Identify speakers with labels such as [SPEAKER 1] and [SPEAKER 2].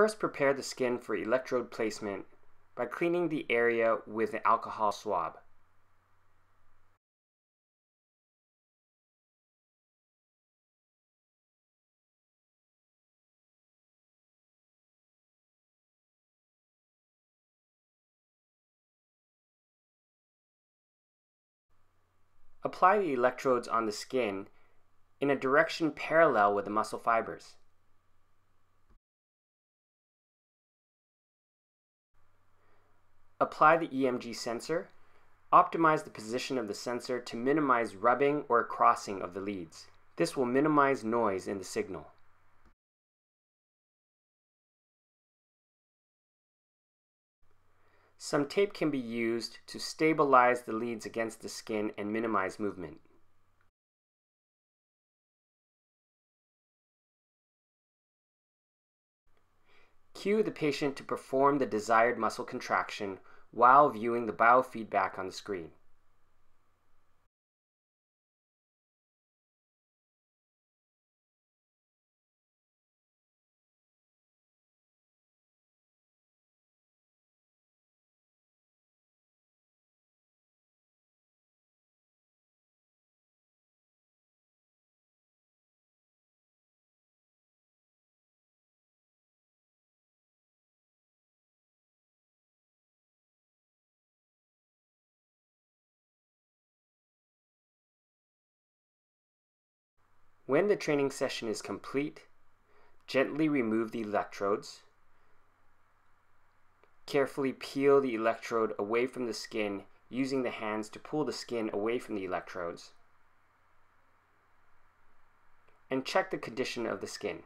[SPEAKER 1] First prepare the skin for electrode placement by cleaning the area with an alcohol swab. Apply the electrodes on the skin in a direction parallel with the muscle fibers. Apply the EMG sensor. Optimize the position of the sensor to minimize rubbing or crossing of the leads. This will minimize noise in the signal. Some tape can be used to stabilize the leads against the skin and minimize movement. Cue the patient to perform the desired muscle contraction while viewing the biofeedback on the screen. When the training session is complete, gently remove the electrodes. Carefully peel the electrode away from the skin using the hands to pull the skin away from the electrodes. And check the condition of the skin.